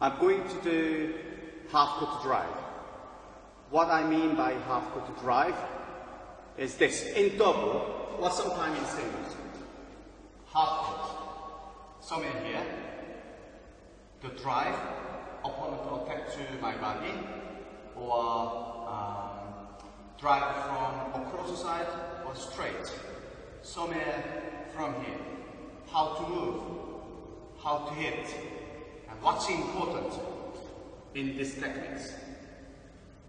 I'm going to do half court drive. What I mean by half court drive is this. In double, or sometimes in singles. Half court. Somewhere here. The drive, opponent attack to my body, or um, drive from across the side or straight. Somewhere from here. How to move, how to hit, what's important in these techniques.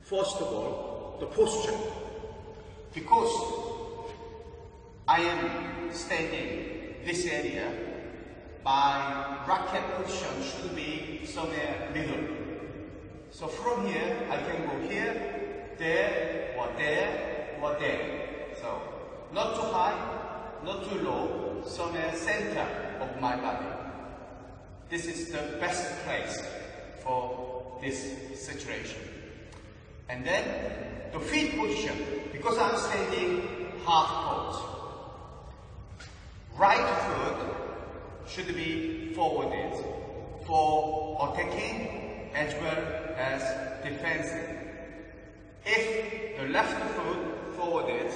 First of all, the posture. Because I am standing this area, my racket position should be somewhere middle. So from here, I can go here, there, or there, or there. So not too high, not too low, somewhere center of my body. This is the best place for this situation. And then the feet position, because I'm standing half court. Right foot should be forwarded for attacking as well as defensive. If the left foot forwarded,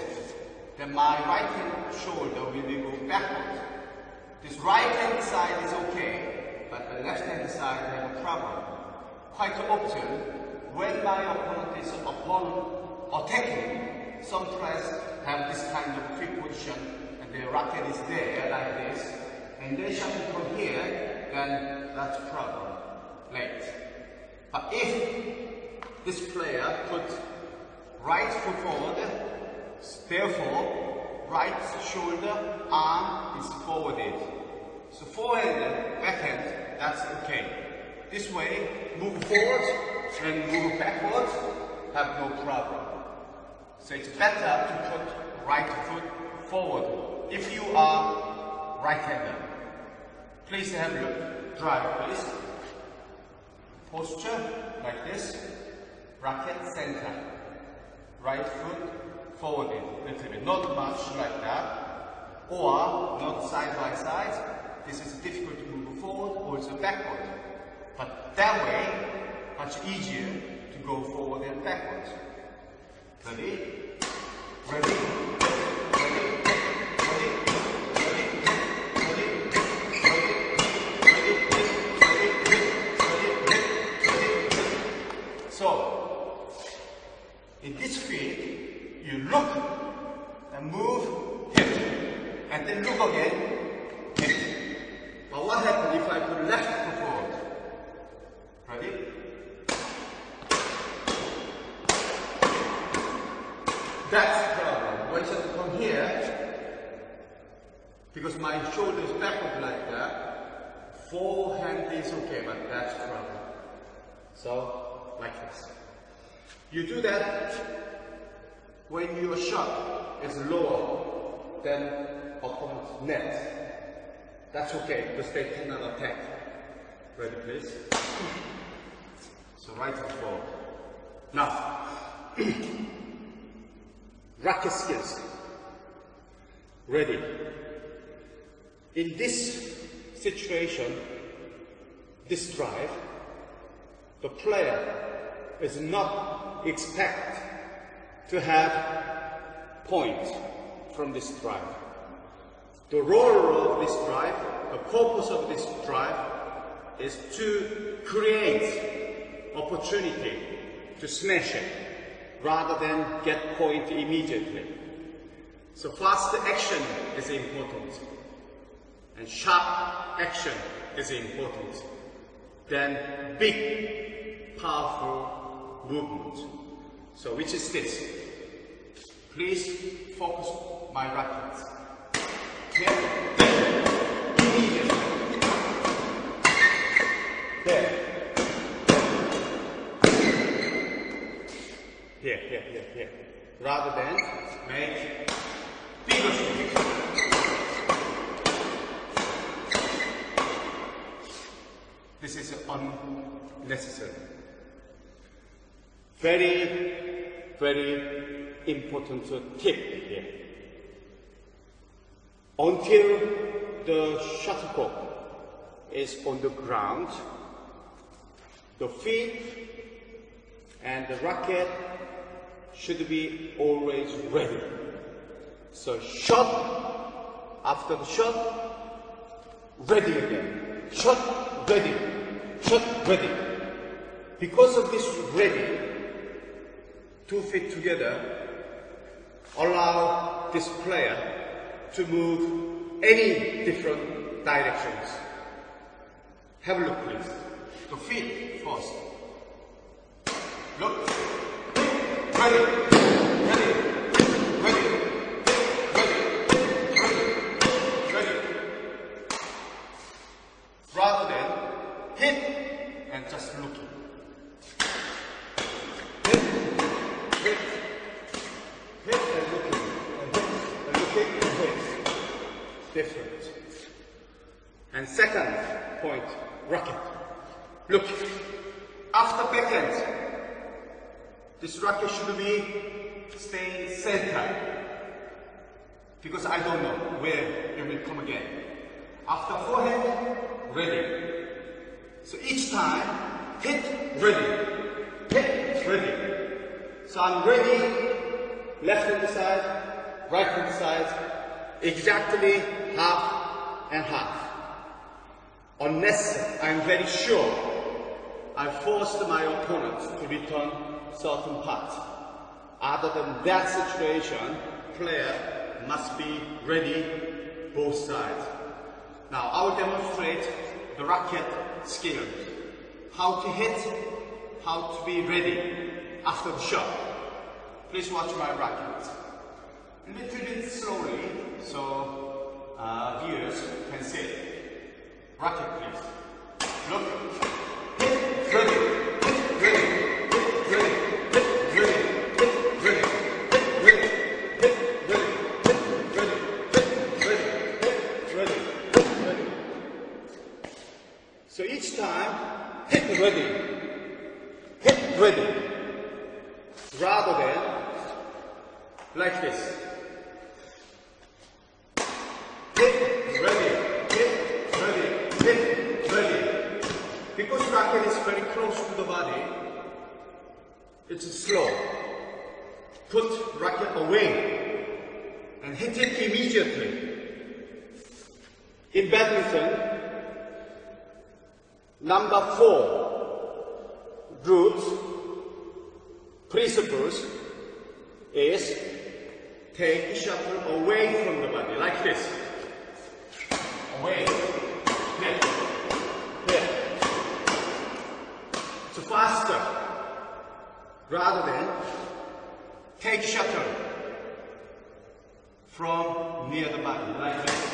then my right hand shoulder will be moved backward. This right hand side is okay, but the left hand side have a problem. Quite often, when my opponent is upon attacking, some players have this kind of quick position and their racket is there like this, and they shot from here, then that's problem. Late. But if this player put right foot forward, therefore right shoulder arm is forwarded. So forehand, backhand, that's okay. This way, move forward and move backward, have no problem. So it's better to put right foot forward if you are right-hander. Please have a look. Drive, please. Posture like this. Racket center. Right foot forwarded little bit. Not much like that. Or not side by side. This is difficult to move forward, or also backward. But that way, much easier to go forward and backwards. Ready? Ready? So, in this feet, you look and move, hit, and then look again. But what happened if I put left foot forward? Ready? That's the problem. When I come here, because my shoulder is backward like that, forehand is okay, but that's the problem. So, like this. You do that when your shot is lower than opponent's net. That's okay, because they cannot attack. Ready, please? So right and forward. Now, racket skills. Ready. In this situation, this drive, the player is not expect to have point from this drive. The role of this drive, the purpose of this drive is to create opportunity to smash it rather than get point immediately. So fast action is important and sharp action is important. Then big, powerful movement. So which is this? Please focus my rackets. Here, Here, here, here. Rather than make bigger swings. This is unnecessary. Very, very important tip here. Until the shuttlecock is on the ground, The feet and the racket should be always ready. So shot, after the shot, ready again. Shot, ready. Shot, ready. Because of this ready, two feet together, allow this player to move any different directions. Have a look please. The feet first. Look. Ready. Ready. Ready. Ready. Ready. Ready. Rather than hit and just looking. Hit. Hit. Hit and looking. And hit and looking and hit. Different. And second point, racket. Look, after backhand, this racket should be staying center. Because I don't know where it will come again. After forehand, ready. So each time, hit, ready. Hit, ready. So I'm ready, left hand side, right hand side, exactly half and half. Unless I'm very sure I forced my opponent to return certain part. Other than that situation, player must be ready both sides. Now I will demonstrate the racket skills. How to hit, how to be ready after the shot. Please watch my racket. Hit, ready. So each time, hit ready. Hit ready. Rather than like this. Hit ready. Hit ready. Hit ready. Because racket is very close to the body, it's slow. Put racket away and hit it immediately. In badminton, number four root principles is take the shuttle away from the body, like this. Away. Here. Here. So faster. Rather than take shuttle from near the body, like this.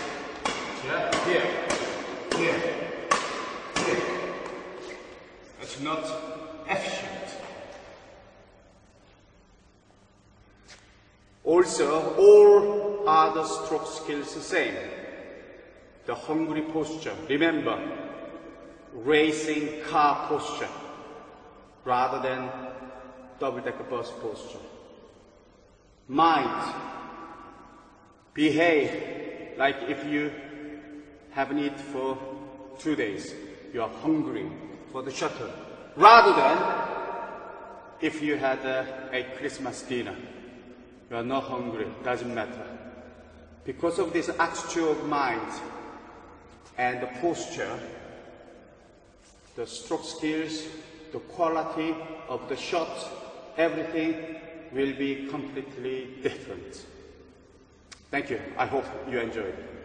Yeah? Here. Here. Here. It's not efficient. Also, all other stroke skills the same. The hungry posture. Remember, racing car posture rather than double-decker bus posture. Mind. Behave like if you haven't eaten for two days. You are hungry for the shuttle. Rather than if you had a, a Christmas dinner. You are not hungry, doesn't matter. Because of this attitude of mind and the posture, the stroke skills, the quality of the shot, everything will be completely different. Thank you. I hope you enjoyed.